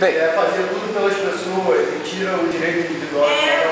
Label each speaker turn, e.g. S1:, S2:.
S1: Bem,
S2: é fazer tudo pelas pessoas e tira o direito individual.
S3: É, né?